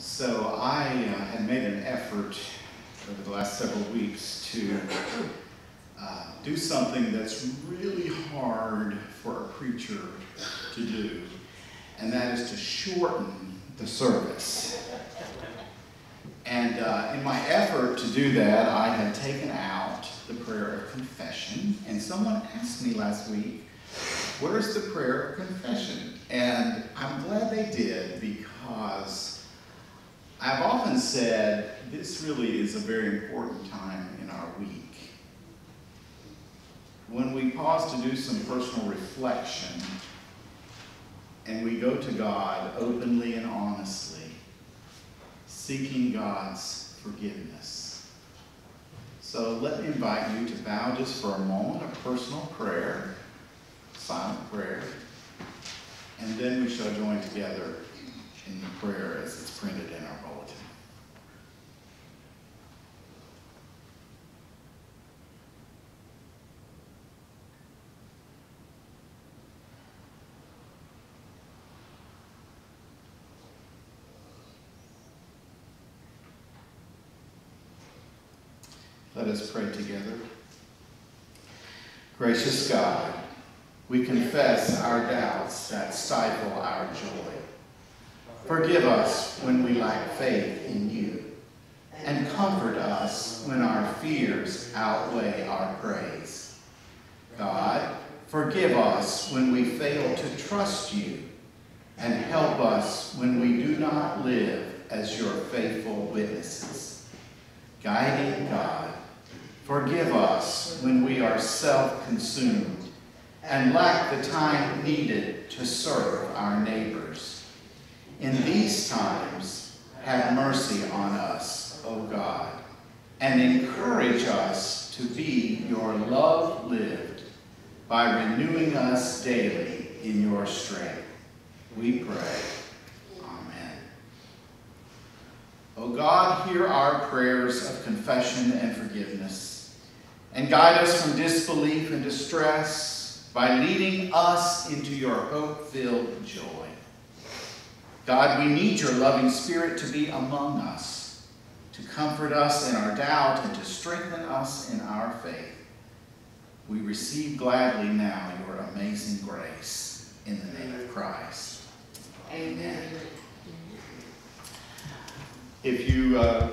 So I uh, had made an effort over the last several weeks to uh, do something that's really hard for a preacher to do, and that is to shorten the service. And uh, in my effort to do that, I had taken out the prayer of confession, and someone asked me last week, Where's the prayer of confession? And I'm glad they did because said this really is a very important time in our week. When we pause to do some personal reflection and we go to God openly and honestly, seeking God's forgiveness. So let me invite you to bow just for a moment of personal prayer silent prayer. And then we shall join together in the prayer as it's printed in our bulletin. Let us pray together. Gracious God, we confess our doubts that stifle our joy. Forgive us when we lack faith in you, and comfort us when our fears outweigh our praise. God, forgive us when we fail to trust you, and help us when we do not live as your faithful witnesses. Guiding God, forgive us when we are self-consumed and lack the time needed to serve our neighbors. In these times, have mercy on us, O God, and encourage us to be your love lived by renewing us daily in your strength. We pray. Amen. O God, hear our prayers of confession and forgiveness, and guide us from disbelief and distress by leading us into your hope-filled joy. God, we need your loving spirit to be among us, to comfort us in our doubt and to strengthen us in our faith. We receive gladly now your amazing grace in the name of Christ. Amen. If you uh,